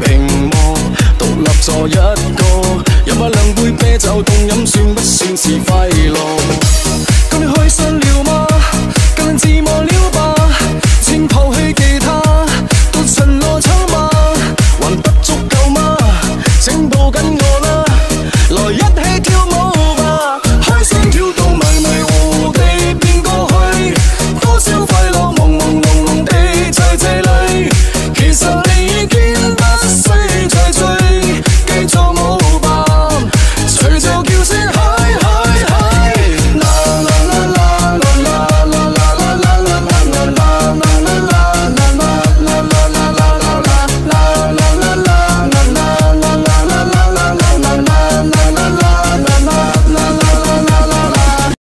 屏幕，独立坐一个，饮下两杯啤酒，冻饮算不算是快乐？今你开心了吗？今日寂寞了吧？请抛弃吉他，到巡逻唱吧？还不足够吗？请抱紧我啦！